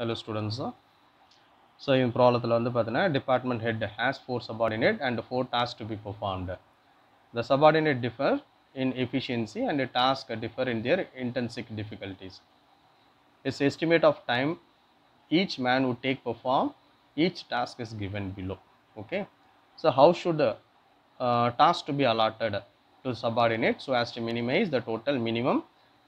Hello students so இந்த ப்ராப்ளத்தில் வந்து பார்த்தீங்கன்னா department head has four subordinate and four task to be performed the subordinate differ in efficiency and the task differ in their intrinsic difficulties its estimate of time each man would take perform each task is given below okay so how should the uh, task to be allotted to subordinate so as to minimize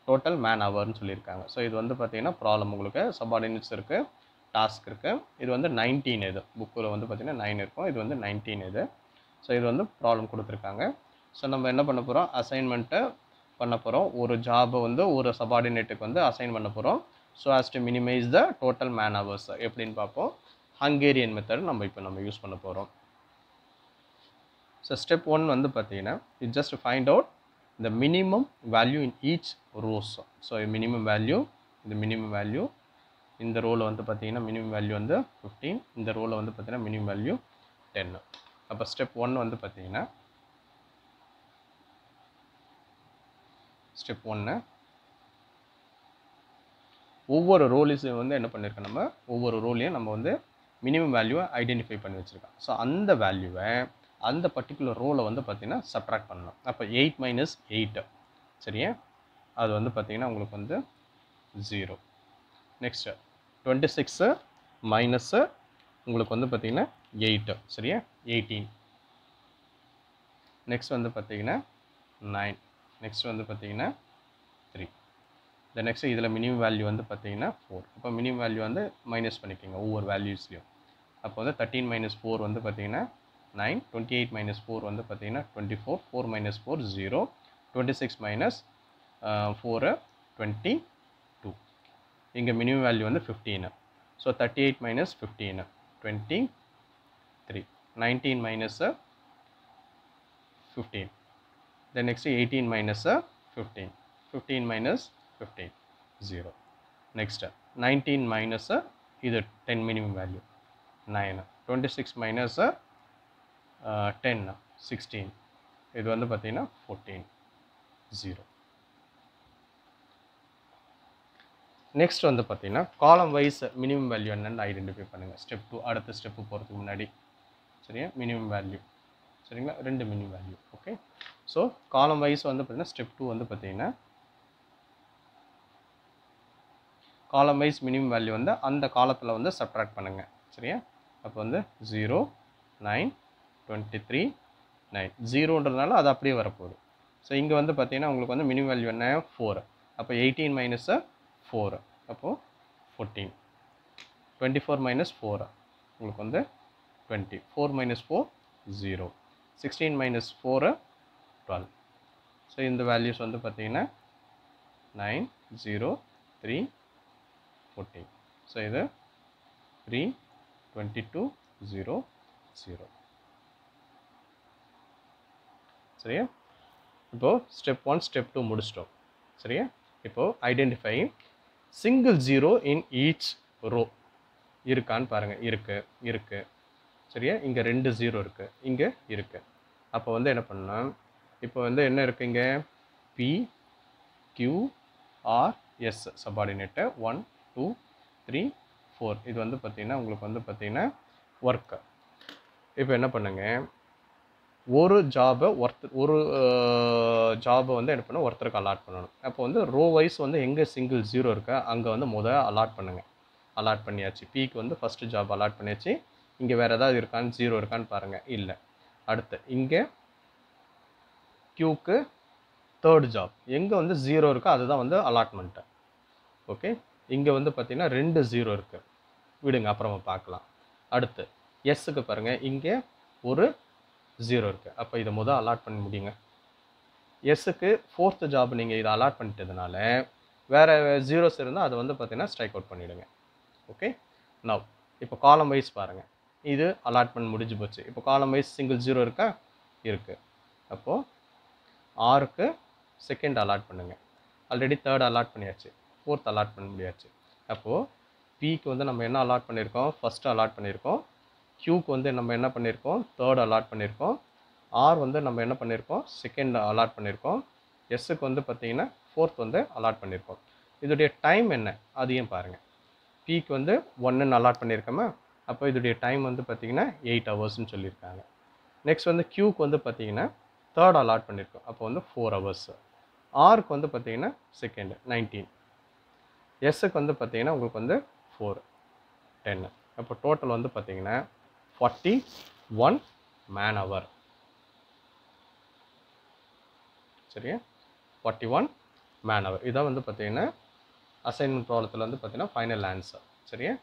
total man ஹவர்னு சொல்லியிருக்காங்க. So இது வந்து பார்த்தீங்கன்னா problem உங்களுக்கு subordinates இருக்குது task இருக்குது இது வந்து nineteen இது. புக்கில் வந்து பார்த்திங்கன்னா நைன் இருக்கும். இது வந்து நைன்டீன் இது. ஸோ இது வந்து ப்ராப்ளம் கொடுத்துருக்காங்க. ஸோ நம்ம என்ன பண்ண போகிறோம் அசைன்மெண்ட்டை பண்ண போகிறோம் ஒரு ஜாபை வந்து ஒரு சபார்டினேட்டுக்கு வந்து அசைன் பண்ண போகிறோம் so as to minimize the total man hours எப்படின்னு பார்ப்போம். ஹங்கேரியன் மெத்தட் நம்ம இப்போ நம்ம யூஸ் பண்ண போகிறோம் ஸோ ஸ்டெப் ஒன் வந்து பார்த்தீங்கன்னா it just find out the minimum value in each rows so minimum value இந்த மினிமம் வேல்யூ இந்த ரோவில் வந்து பார்த்தீங்கன்னா மினிமம் வேல்யூ வந்து ஃபிஃப்டீன் இந்த ரோவில் வந்து பார்த்தீங்கன்னா மினிமம் வேல்யூ டென்னு அப்போ ஸ்டெப் ஒன் வந்து பார்த்தீங்கன்னா ஸ்டெப் ஒன்று ஒவ்வொரு ரோலிஸையும் வந்து என்ன பண்ணியிருக்கோம் நம்ம? ஒவ்வொரு ரோலையும் நம்ம வந்து மினிமம் வேல்யூவை ஐடென்டிஃபை பண்ணி வச்சுருக்கோம். ஸோ அந்த வேல்யூவை அந்த பர்டிகுலர் ரோலை வந்து பார்த்திங்கன்னா சப்ராக்ட் பண்ணணும் அப்போ எயிட் மைனஸ் எயிட்டு சரியா? அது வந்து பார்த்திங்கன்னா உங்களுக்கு வந்து zero next twenty six minus உங்களுக்கு வந்து பார்த்திங்கன்னா எயிட்டு சரியா? எயிட்டீன் நெக்ஸ்ட் வந்து பார்த்திங்கன்னா நைன் நெக்ஸ்ட் வந்து பார்த்திங்கன்னா த்ரீ இந்த நெக்ஸ்ட் இதில் மினிமம் வேல்யூ வந்து பார்த்தீங்கன்னா ஃபோர் அப்போ மினிமம் வேல்யூ வந்து மைனஸ் பண்ணிக்கோங்க ஒவ்வொரு வேல்யூஸ்லையும் அப்போ வந்து தேர்ட்டீன் மைனஸ் ஃபோர் வந்து பார்த்திங்கன்னா nine twenty eight minus four வந்து பார்த்தீங்கன்னா twenty four four minus four zero twenty six minus four twenty two இங்கே மினிமம் வேல்யூ வந்து fifteen so thirty eight minus fifteen twenty three nineteen minus fifteen then next eighteen minus fifteen fifteen minus fifteen zero next nineteen minus இது ten minimum value nine twenty six டென்னா ten sixteen இது வந்து பார்த்திங்கன்னா fourteen zero next வந்து பார்த்திங்கன்னா column wise minimum value என்னென்னு identify பண்ணுங்கள் step two அடுத்த step போகிறதுக்கு முன்னாடி. சரியா? மினிமம் வேல்யூ சரிங்களா? ரெண்டு minimum value okay so column wise வந்து பார்த்தீங்கன்னா ஸ்டெப் டூ வந்து பார்த்திங்கன்னா காலம் வைஸ் மினிமம் வேல்யூ வந்து அந்த காலத்தில் வந்து சப்ட்ராக்ட் பண்ணுங்கள் சரியா? அப்போ வந்து zero nine twenty three nine ஜீரோன்றதுனால அது அப்படியே வரப்போகுது. ஸோ இங்கே வந்து பார்த்தீங்கன்னா உங்களுக்கு வந்து மினிமம் வேல்யூ என்ன? ஃபோர் அப்போ எயிட்டீன் மைனஸு ஃபோர் அப்போது fourteen twenty four minus four உங்களுக்கு வந்து twenty four minus four zero sixteen minus four twelve so இந்த வேல்யூஸ் வந்து பார்த்தீங்கன்னா nine zero three fourteen so இது three twenty two zero zero சரியா? இப்போது ஸ்டெப் ஒன் ஸ்டெப் டூ முடிச்சிட்டோம். சரியா? இப்போது identify single zero in each row இருக்கான்னு பாருங்கள் இருக்குது இருக்குது சரியா? இங்கே ரெண்டு ஜீரோ இருக்குது இங்கே இருக்குது அப்போ வந்து என்ன பண்ணலாம்? இப்போ வந்து என்ன இருக்குங்க பி கியூ ஆர் எஸ் சபார்டினேட்டை ஒன் டூ த்ரீ ஃபோர் இது வந்து பார்த்திங்கன்னா உங்களுக்கு வந்து பார்த்திங்கன்னா ஒர்க்கு இப்போ என்ன பண்ணுங்கள் ஒரு ஜாபை ஒருத்தர் ஒரு ஜாபை வந்து என்ன பண்ணணும்? ஒருத்தருக்கு அலாட் பண்ணணும். அப்போ வந்து ரோ வைஸ் வந்து எங்கே சிங்கிள் ஜீரோ இருக்கா அங்கே வந்து முதல் அலாட் பண்ணுங்கள் அலாட் பண்ணியாச்சு. பிக்கு வந்து ஃபஸ்ட்டு ஜாப் அலாட் பண்ணியாச்சு. இங்கே வேறு ஏதாவது இருக்கான்னு ஜீரோ இருக்கான்னு பாருங்கள் இல்லை. அடுத்து இங்கே க்யூக்கு தேர்ட் ஜாப் எங்கே வந்து ஜீரோ இருக்கோ அதுதான் வந்து அலாட்மெண்ட்டு ஓகே இங்கே வந்து பார்த்திங்கன்னா ரெண்டு ஜீரோ இருக்குது விடுங்க அப்புறமா பார்க்கலாம். அடுத்து எஸ்ஸுக்கு பாருங்கள் இங்கே ஒரு ஜீரோ இருக்குது அப்போ இதை மொதல் அலாட் பண்ண முடியுங்க. எஸ்ஸுக்கு ஃபோர்த்து ஜாப் நீங்கள் இதை அலாட் பண்ணிட்டதுனால வேறு ஜீரோஸ் இருந்தால் அதை வந்து பார்த்திங்கன்னா ஸ்ட்ரைக் அவுட் பண்ணிவிடுங்க ஓகே நவ் இப்போ காலம் வைஸ் பாருங்கள் இது அலாட்மெண்ட் முடிஞ்சு போச்சு. இப்போ காலம் வைஸ் சிங்கிள் ஜீரோ இருக்கா? இருக்குது அப்போது ஆறுக்கு செகண்ட் அலாட் பண்ணுங்கள் ஆல்ரெடி தேர்ட் அலாட் பண்ணியாச்சு. ஃபோர்த் அலாட் பண்ண முடியாச்சு. அப்போது பிக்கு வந்து நம்ம என்ன அலாட் பண்ணியிருக்கோம்? ஃபஸ்ட்டு அலாட் பண்ணியிருக்கோம். க்யூக்கு வந்து நம்ம என்ன பண்ணியிருக்கோம் தேர்ட் அலாட் பண்ணியிருக்கோம் ஆர் வந்து நம்ம என்ன பண்ணியிருக்கோம் செகண்ட் அலாட் பண்ணியிருக்கோம் எஸ்ஸுக்கு வந்து பார்த்தீங்கன்னா ஃபோர்த் வந்து அலாட் பண்ணியிருக்கோம் இதோடைய டைம் என்ன? அதையும் பாருங்கள் பீக் வந்து ஒன்றுன்னு அலாட் பண்ணியிருக்கோமா அப்போ இதோடைய டைம் வந்து பார்த்தீங்கன்னா எயிட் ஹவர்ஸ்னு சொல்லியிருக்காங்க நெக்ஸ்ட் வந்து க்யூக்கு வந்து பார்த்திங்கன்னா தேர்ட் அலாட் பண்ணியிருக்கோம் அப்போ வந்து ஃபோர் ஹவர்ஸ் ஆருக்கு வந்து பார்த்தீங்கன்னா செகண்டு நைன்டீன் எஸ்ஸுக்கு வந்து பார்த்திங்கன்னா உங்களுக்கு வந்து ஃபோர் டென்னு அப்போ டோட்டல் வந்து பார்த்திங்கன்னா ஃபார்ட்டி ஒன் மேன் அவர் சரியா? ஃபார்ட்டி ஒன் மேன் அவர் இதான் வந்து பார்த்தீங்கன்னா அசைன்மெண்ட் ப்ராப்ளத்தில் வந்து பார்த்தீங்கன்னா ஃபைனல் ஆன்சர் சரியா?